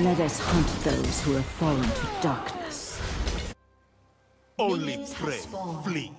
Let us hunt those who have fallen to darkness. Only pray, flee.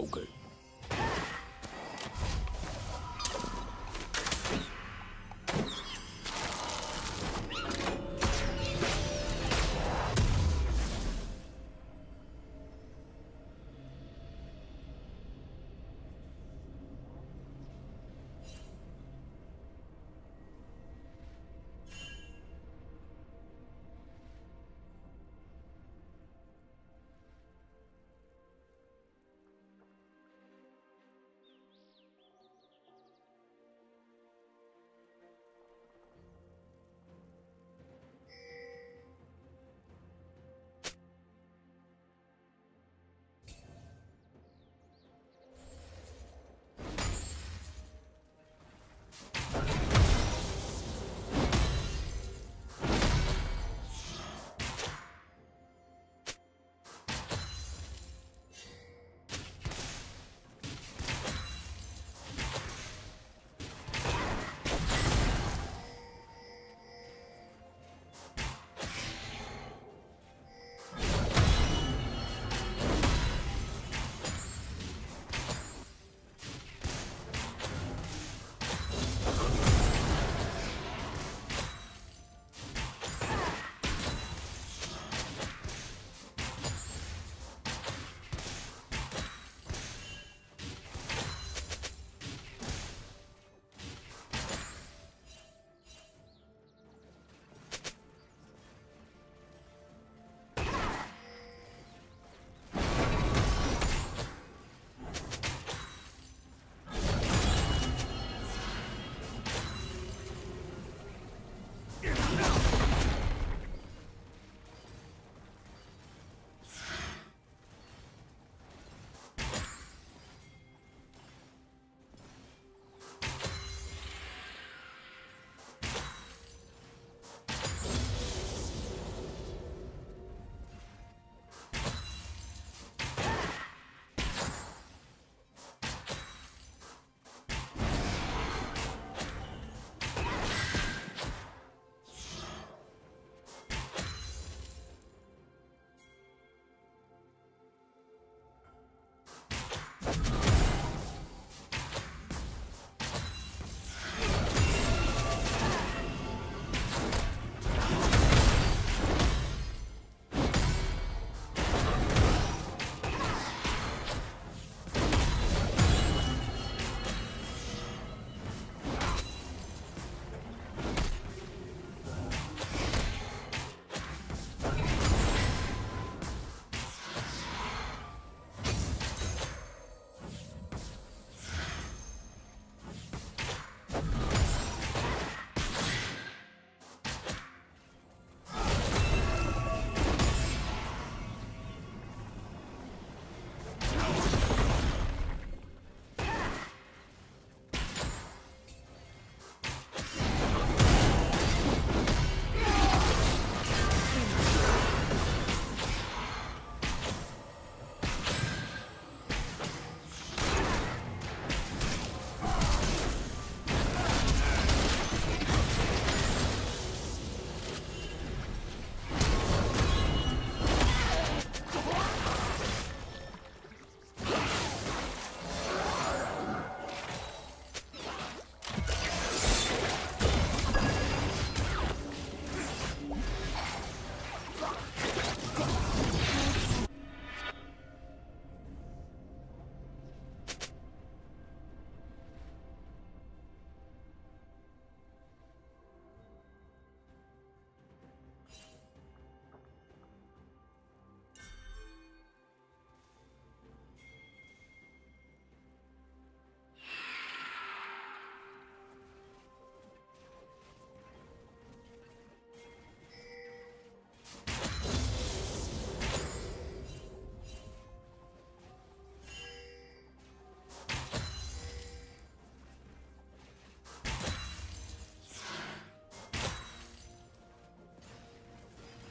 Okay.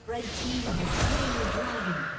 Red team.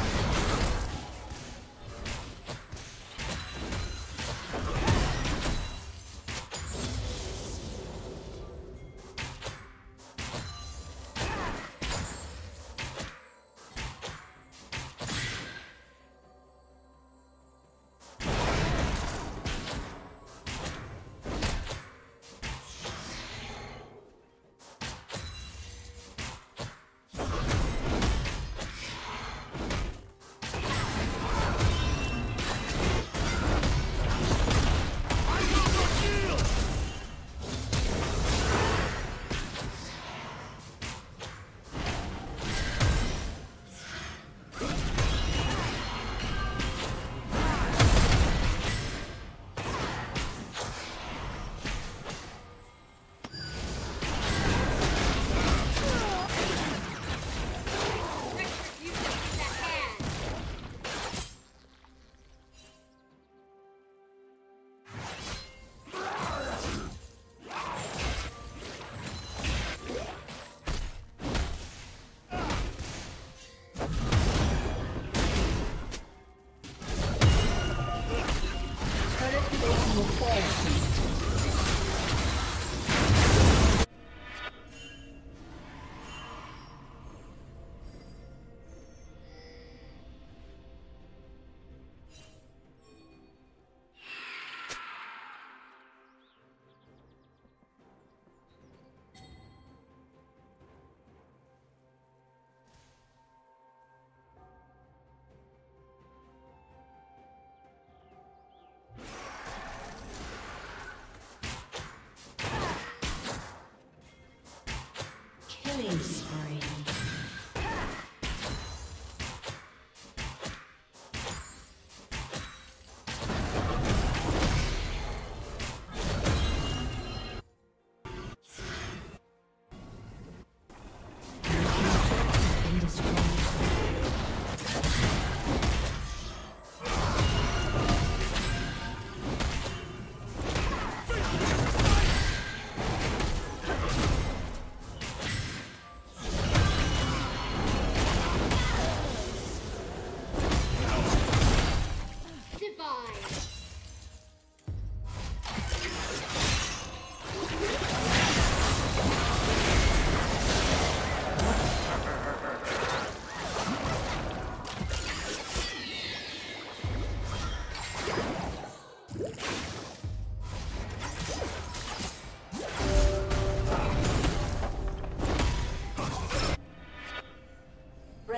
Killing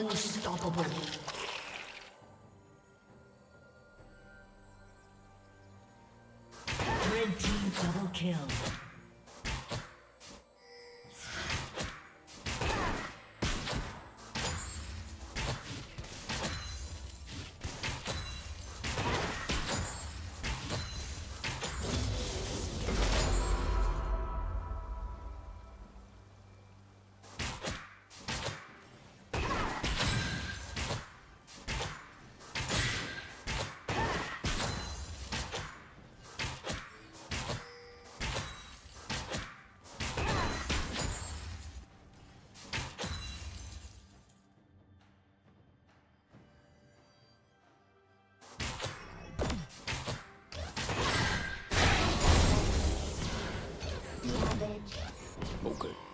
Unstoppable. Ok.